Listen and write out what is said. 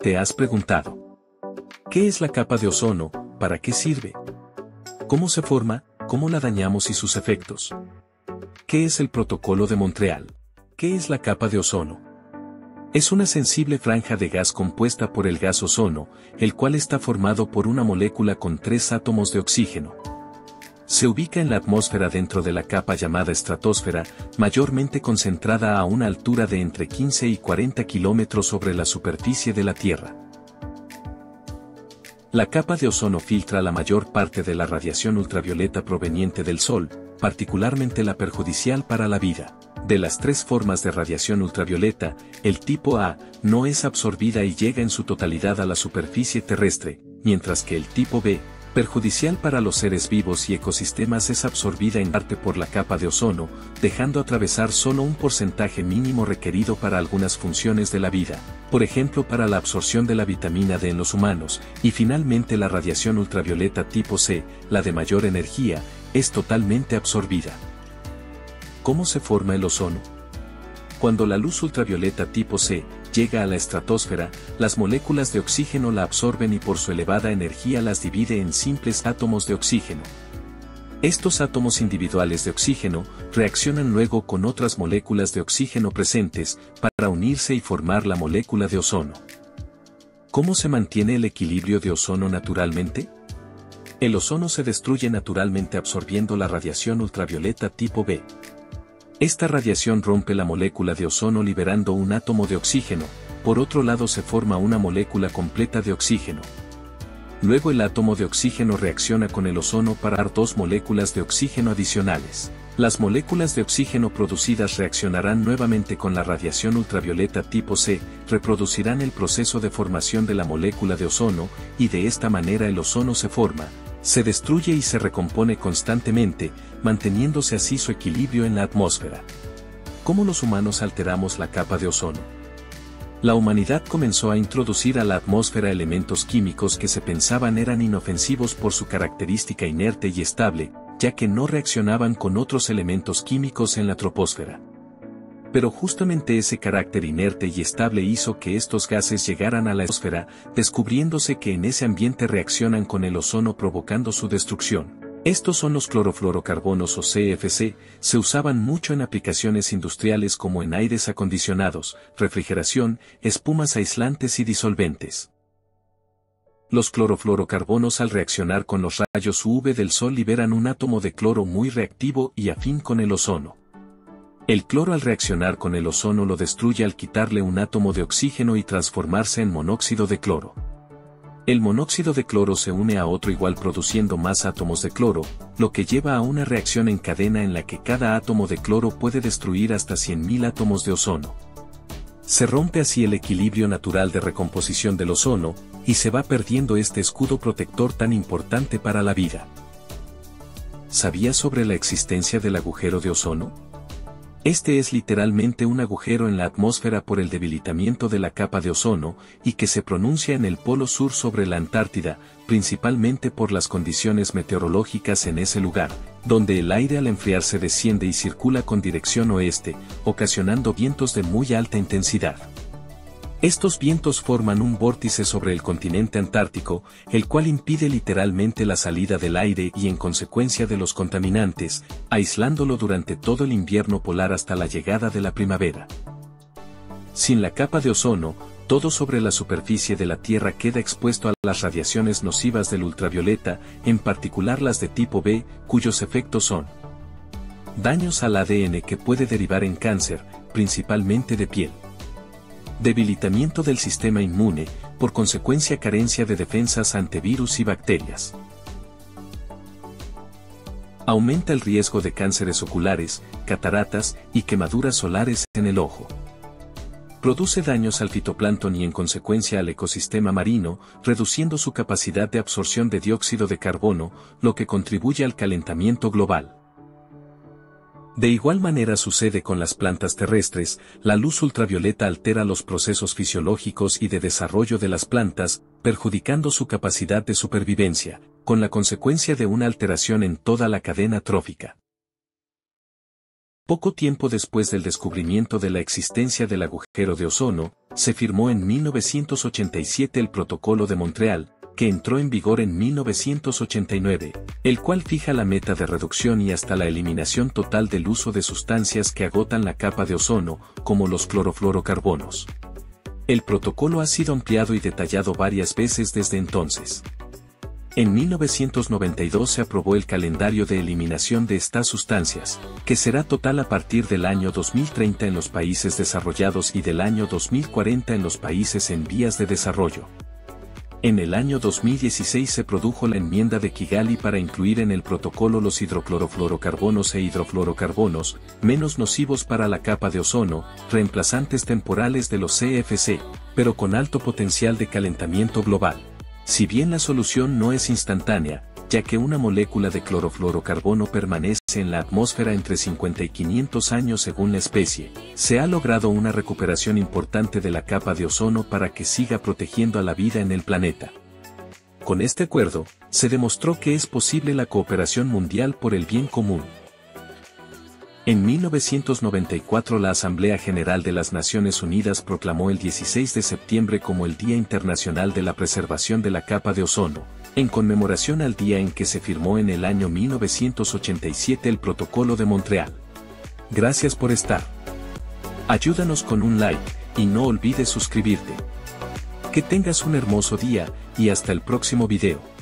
¿Te has preguntado? ¿Qué es la capa de ozono? ¿Para qué sirve? ¿Cómo se forma? ¿Cómo la dañamos y sus efectos? ¿Qué es el Protocolo de Montreal? ¿Qué es la capa de ozono? Es una sensible franja de gas compuesta por el gas ozono, el cual está formado por una molécula con tres átomos de oxígeno. Se ubica en la atmósfera dentro de la capa llamada estratosfera, mayormente concentrada a una altura de entre 15 y 40 kilómetros sobre la superficie de la Tierra. La capa de ozono filtra la mayor parte de la radiación ultravioleta proveniente del Sol, particularmente la perjudicial para la vida. De las tres formas de radiación ultravioleta, el tipo A no es absorbida y llega en su totalidad a la superficie terrestre, mientras que el tipo B, perjudicial para los seres vivos y ecosistemas es absorbida en parte por la capa de ozono, dejando atravesar solo un porcentaje mínimo requerido para algunas funciones de la vida, por ejemplo para la absorción de la vitamina D en los humanos, y finalmente la radiación ultravioleta tipo C, la de mayor energía, es totalmente absorbida. ¿Cómo se forma el ozono? Cuando la luz ultravioleta tipo C llega a la estratosfera, las moléculas de oxígeno la absorben y por su elevada energía las divide en simples átomos de oxígeno. Estos átomos individuales de oxígeno reaccionan luego con otras moléculas de oxígeno presentes para unirse y formar la molécula de ozono. ¿Cómo se mantiene el equilibrio de ozono naturalmente? El ozono se destruye naturalmente absorbiendo la radiación ultravioleta tipo B. Esta radiación rompe la molécula de ozono liberando un átomo de oxígeno, por otro lado se forma una molécula completa de oxígeno. Luego el átomo de oxígeno reacciona con el ozono para dar dos moléculas de oxígeno adicionales. Las moléculas de oxígeno producidas reaccionarán nuevamente con la radiación ultravioleta tipo C, reproducirán el proceso de formación de la molécula de ozono, y de esta manera el ozono se forma, se destruye y se recompone constantemente, manteniéndose así su equilibrio en la atmósfera. ¿Cómo los humanos alteramos la capa de ozono? La humanidad comenzó a introducir a la atmósfera elementos químicos que se pensaban eran inofensivos por su característica inerte y estable, ya que no reaccionaban con otros elementos químicos en la troposfera. Pero justamente ese carácter inerte y estable hizo que estos gases llegaran a la atmósfera, descubriéndose que en ese ambiente reaccionan con el ozono provocando su destrucción. Estos son los clorofluorocarbonos o CFC, se usaban mucho en aplicaciones industriales como en aires acondicionados, refrigeración, espumas aislantes y disolventes. Los clorofluorocarbonos al reaccionar con los rayos UV del sol liberan un átomo de cloro muy reactivo y afín con el ozono. El cloro al reaccionar con el ozono lo destruye al quitarle un átomo de oxígeno y transformarse en monóxido de cloro. El monóxido de cloro se une a otro igual produciendo más átomos de cloro, lo que lleva a una reacción en cadena en la que cada átomo de cloro puede destruir hasta 100.000 átomos de ozono. Se rompe así el equilibrio natural de recomposición del ozono, y se va perdiendo este escudo protector tan importante para la vida. ¿Sabías sobre la existencia del agujero de ozono? Este es literalmente un agujero en la atmósfera por el debilitamiento de la capa de ozono, y que se pronuncia en el polo sur sobre la Antártida, principalmente por las condiciones meteorológicas en ese lugar, donde el aire al enfriarse desciende y circula con dirección oeste, ocasionando vientos de muy alta intensidad. Estos vientos forman un vórtice sobre el continente antártico, el cual impide literalmente la salida del aire y en consecuencia de los contaminantes, aislándolo durante todo el invierno polar hasta la llegada de la primavera. Sin la capa de ozono, todo sobre la superficie de la Tierra queda expuesto a las radiaciones nocivas del ultravioleta, en particular las de tipo B, cuyos efectos son daños al ADN que puede derivar en cáncer, principalmente de piel debilitamiento del sistema inmune, por consecuencia carencia de defensas ante virus y bacterias. Aumenta el riesgo de cánceres oculares, cataratas y quemaduras solares en el ojo. Produce daños al fitoplancton y en consecuencia al ecosistema marino, reduciendo su capacidad de absorción de dióxido de carbono, lo que contribuye al calentamiento global. De igual manera sucede con las plantas terrestres, la luz ultravioleta altera los procesos fisiológicos y de desarrollo de las plantas, perjudicando su capacidad de supervivencia, con la consecuencia de una alteración en toda la cadena trófica. Poco tiempo después del descubrimiento de la existencia del agujero de ozono, se firmó en 1987 el Protocolo de Montreal, que entró en vigor en 1989, el cual fija la meta de reducción y hasta la eliminación total del uso de sustancias que agotan la capa de ozono, como los clorofluorocarbonos. El protocolo ha sido ampliado y detallado varias veces desde entonces. En 1992 se aprobó el calendario de eliminación de estas sustancias, que será total a partir del año 2030 en los países desarrollados y del año 2040 en los países en vías de desarrollo. En el año 2016 se produjo la enmienda de Kigali para incluir en el protocolo los hidroclorofluorocarbonos e hidrofluorocarbonos, menos nocivos para la capa de ozono, reemplazantes temporales de los CFC, pero con alto potencial de calentamiento global. Si bien la solución no es instantánea, ya que una molécula de clorofluorocarbono permanece en la atmósfera entre 50 y 500 años según la especie, se ha logrado una recuperación importante de la capa de ozono para que siga protegiendo a la vida en el planeta. Con este acuerdo, se demostró que es posible la cooperación mundial por el bien común. En 1994 la Asamblea General de las Naciones Unidas proclamó el 16 de septiembre como el Día Internacional de la Preservación de la Capa de Ozono, en conmemoración al día en que se firmó en el año 1987 el Protocolo de Montreal. Gracias por estar. Ayúdanos con un like, y no olvides suscribirte. Que tengas un hermoso día, y hasta el próximo video.